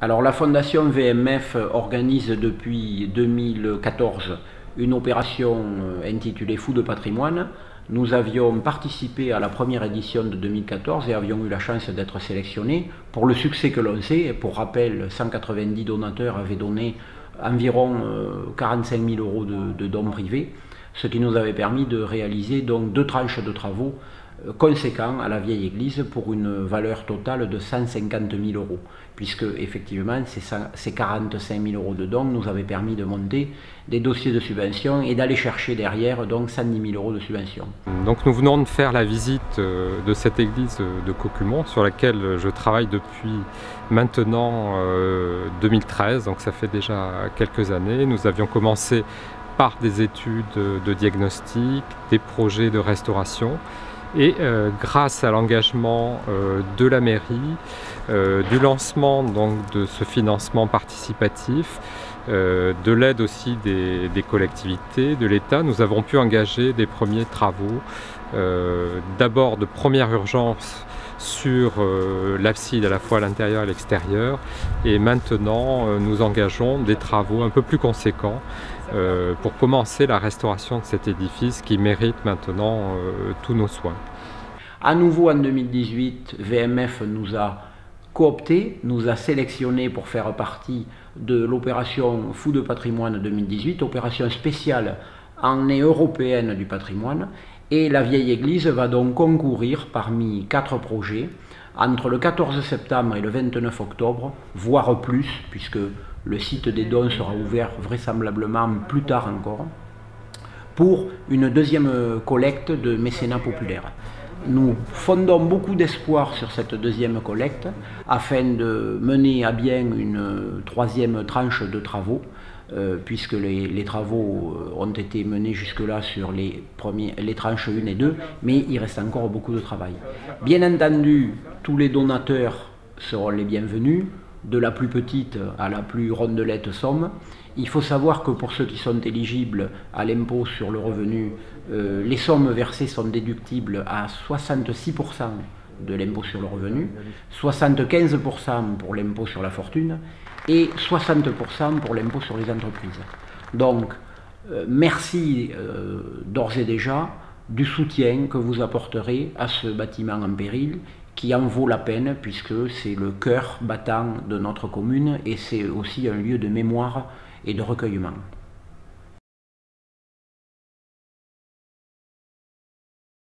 Alors la fondation VMF organise depuis 2014 une opération euh, intitulée Fou de patrimoine. Nous avions participé à la première édition de 2014 et avions eu la chance d'être sélectionnés pour le succès que l'on sait. Pour rappel, 190 donateurs avaient donné environ 45 euh, 000 euros de, de dons privés, ce qui nous avait permis de réaliser donc deux tranches de travaux euh, conséquent à la vieille église pour une valeur totale de 150 000 euros, puisque effectivement ces 45 000 euros de dons nous avaient permis de monter des dossiers de subvention et d'aller chercher derrière donc 110 000 euros de subvention. Donc nous venons de faire la visite euh, de cette église de Cocumont sur laquelle je travaille depuis maintenant 2013, euh, donc ça fait déjà quelques années. Nous avions commencé par des études de diagnostic, des projets de restauration. Et euh, grâce à l'engagement euh, de la mairie, euh, du lancement donc, de ce financement participatif, de l'aide aussi des, des collectivités, de l'État, nous avons pu engager des premiers travaux, d'abord de première urgence sur l'abside à la fois à l'intérieur et à l'extérieur, et maintenant nous engageons des travaux un peu plus conséquents euh, pour commencer la restauration de cet édifice qui mérite maintenant euh, tous nos soins. À nouveau en 2018, VMF nous a coopté, nous a sélectionné pour faire partie de l'opération Fou de patrimoine 2018, opération spéciale année européenne du patrimoine. Et la vieille église va donc concourir parmi quatre projets entre le 14 septembre et le 29 octobre, voire plus, puisque le site des dons sera ouvert vraisemblablement plus tard encore, pour une deuxième collecte de mécénat populaire. Nous fondons beaucoup d'espoir sur cette deuxième collecte afin de mener à bien une troisième tranche de travaux, euh, puisque les, travaux euh, ont été menés jusque-là sur les, premiers, tranches 1 et 2, mais il reste encore beaucoup de travail. Bien entendu, tous les donateurs seront les bienvenus, de la plus petite à la plus rondelette somme. Il faut savoir que pour ceux qui sont éligibles à l'impôt sur le revenu, euh, les sommes versées sont déductibles à 66% de l'impôt sur le revenu, 75% pour l'impôt sur la fortune et 60% pour l'impôt sur les entreprises. Donc, euh, merci euh, d'ores et déjà du soutien que vous apporterez à ce bâtiment en péril qui en vaut la peine puisque c'est le cœur battant de notre commune et c'est aussi un lieu de mémoire et de recueillement.